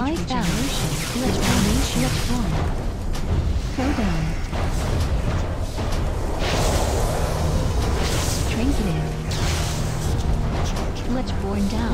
I regeneration. Let unleash your form. Let down.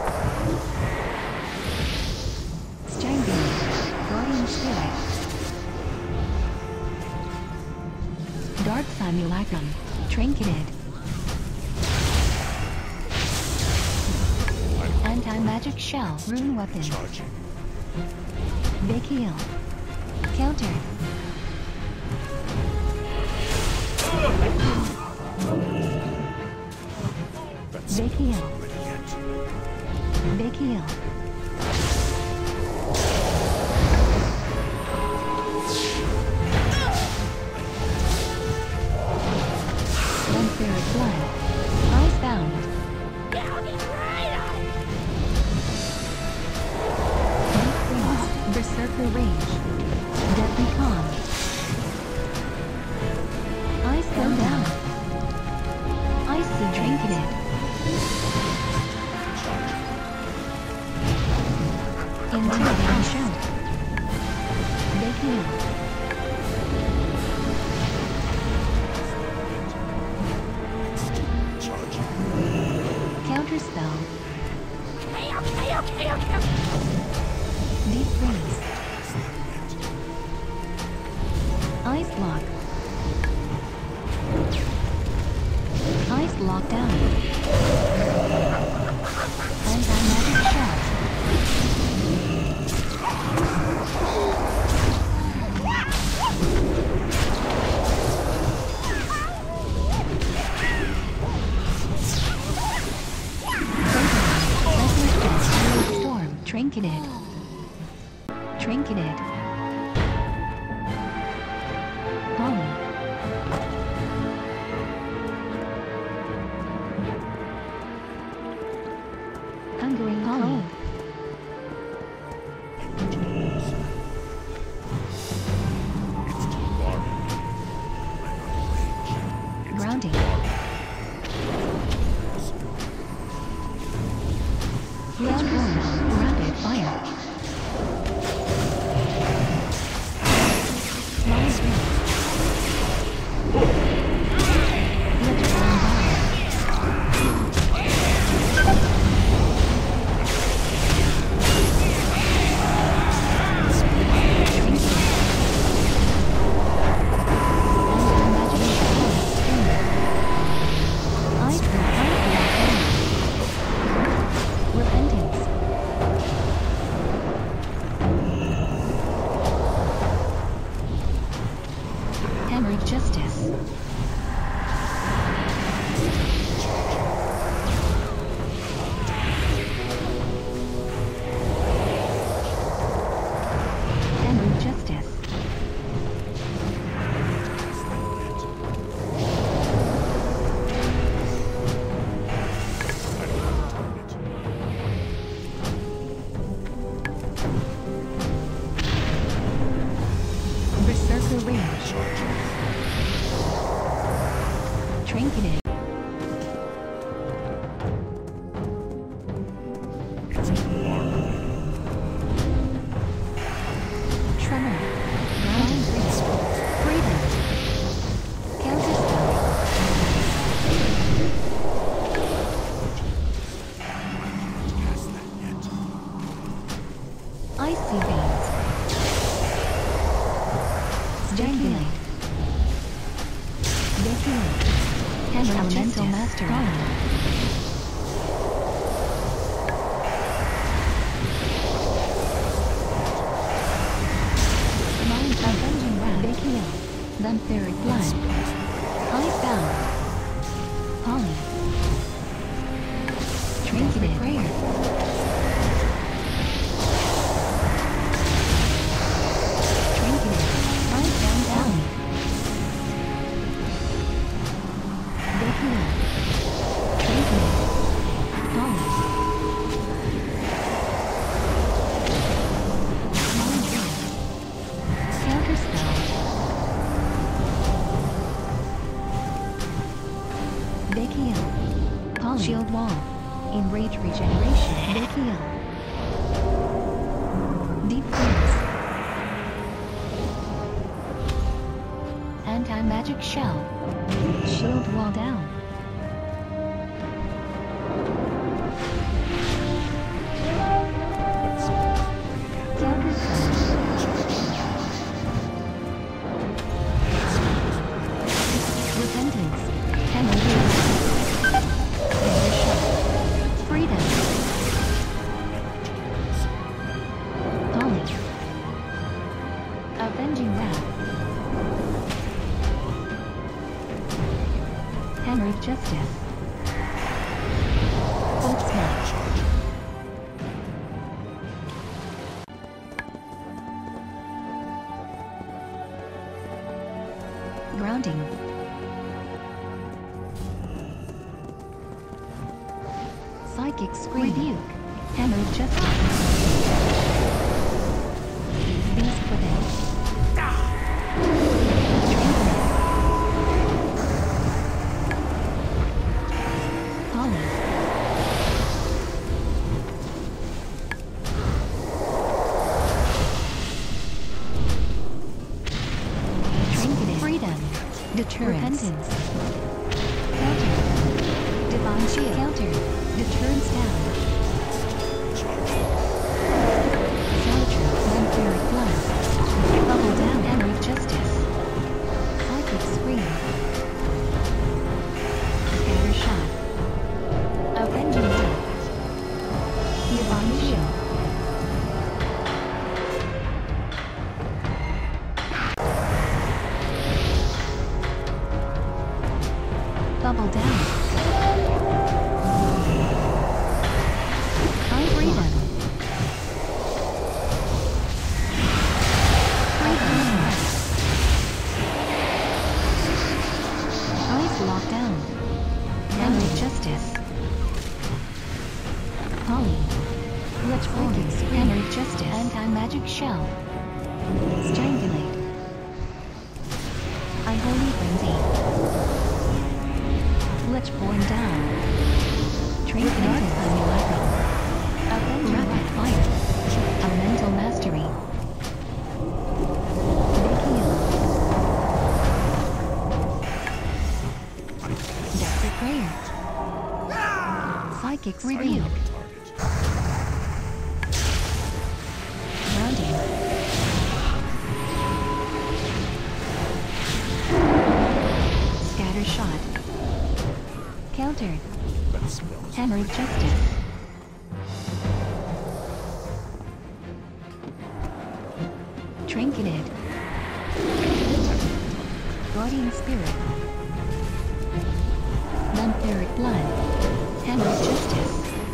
Guard Simulacrum. Trinketed. Anti-magic shell. Rune weapon. Charging. Big heal. Counter. Big heal. Big heal. Freeze. Ice block. Ice block down. Anti-magic Trinketed i'm Hungry home. Grounding. Grounding. Vampiric Blood. Icebound. Shield wall. Enrage regeneration. Heal. Deep freeze. Anti-magic shell. Shield wall down. Grounding. Psychic Scream. Rebuke. Hammer Justice. Deterrence. Repentance. Counter. Divine Shield. Counter. Ice lockdown. Family justice. Polly. Lich Organs. Family justice. Anti-magic shell. Strangulate. Psychic. Grounding. Scatter Shot. Countered. Hammer of Justice. Trinketed. Guardian Spirit. Vampiric Blood. Of Justice.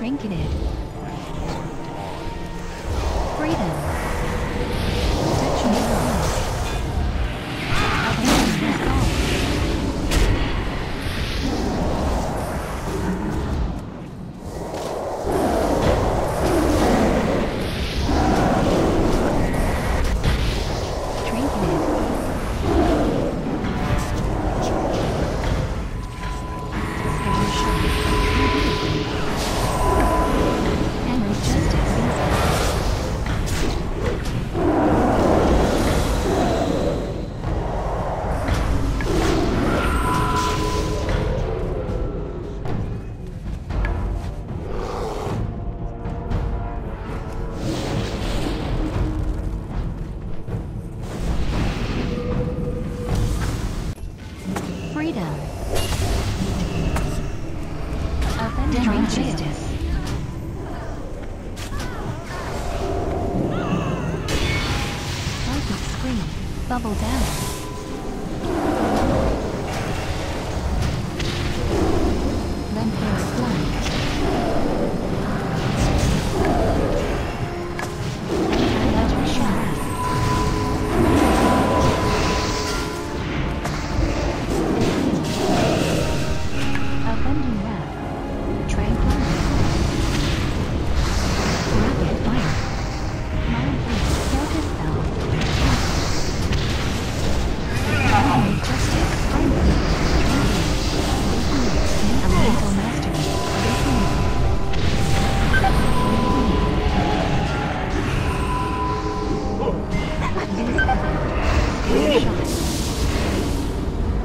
Trinketed. Freedom. Freedom. Divine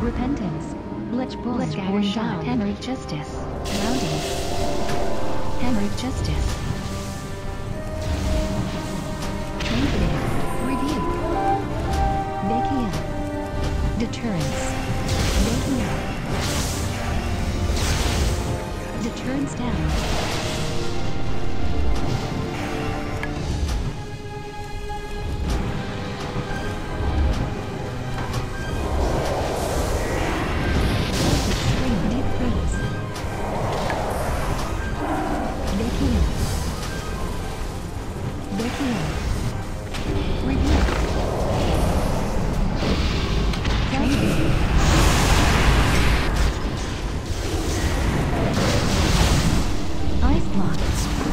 Repentance. Blitz bullet. Scatter shot. Hammer of Justice. Grounding. Hammer of Justice. Negative. Rebuke. Vakia. Deterrence. Vakia. Deterrence down. Ice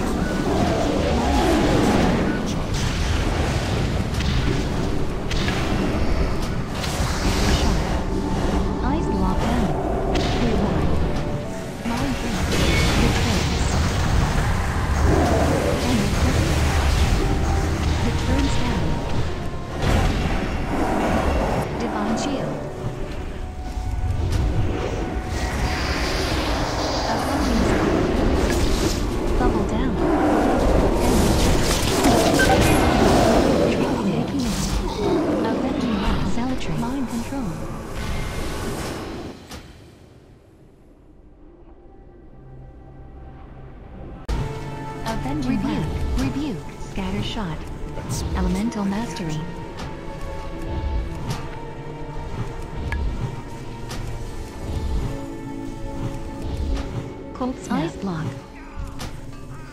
Cold snap. Ice block.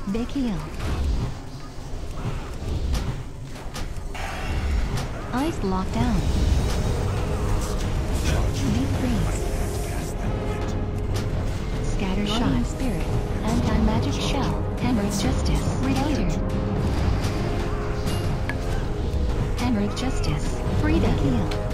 Vakiel. Ice lockdown. Deep freeze. Scatter shot. Spirit. Anti-magic shell. Hammer of Justice. Counter. Hammer of Justice. Freedom. Heal.